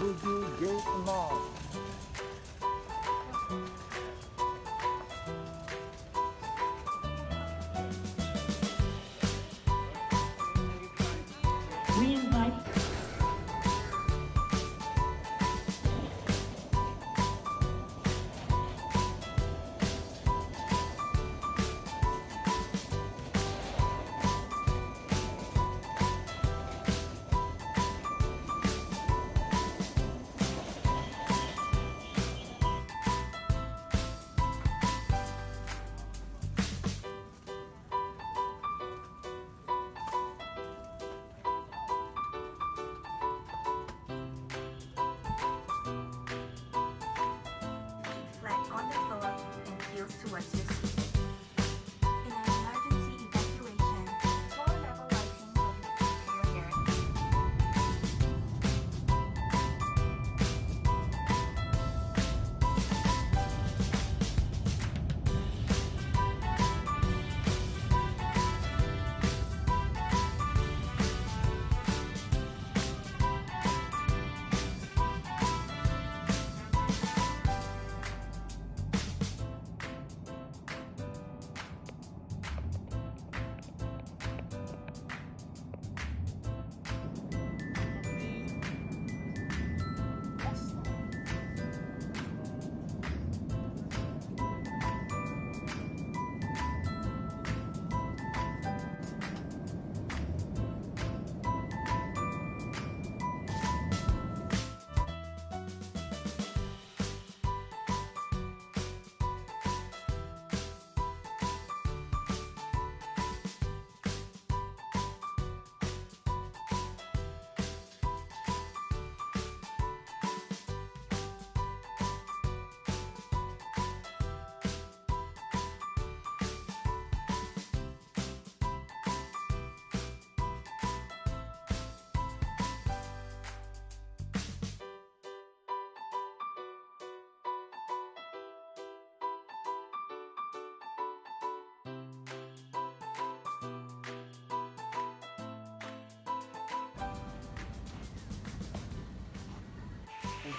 Boogie Gate Mall.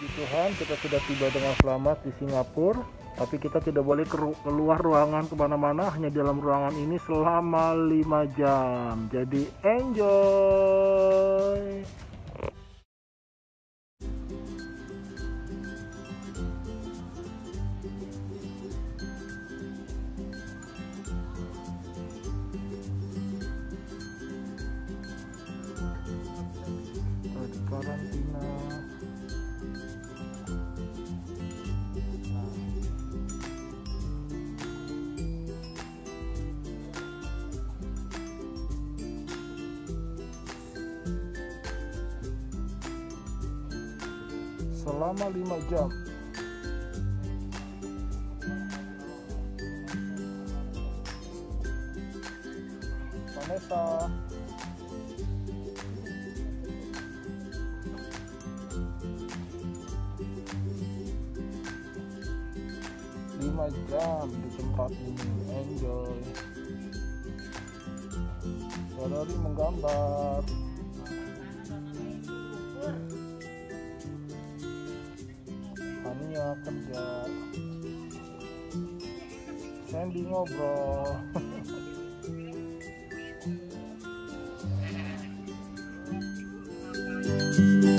Puji Tuhan kita sudah tiba dengan selamat di Singapura tapi kita tidak boleh keluar ruangan ke mana-mana hanya dalam ruangan ini selama 5 jam. Jadi enjoy! Karantina selama 5 jam. Vanessa. Lima jam di tempat ini enjoy. Saudari menggambar kerja. Sandy ngobrol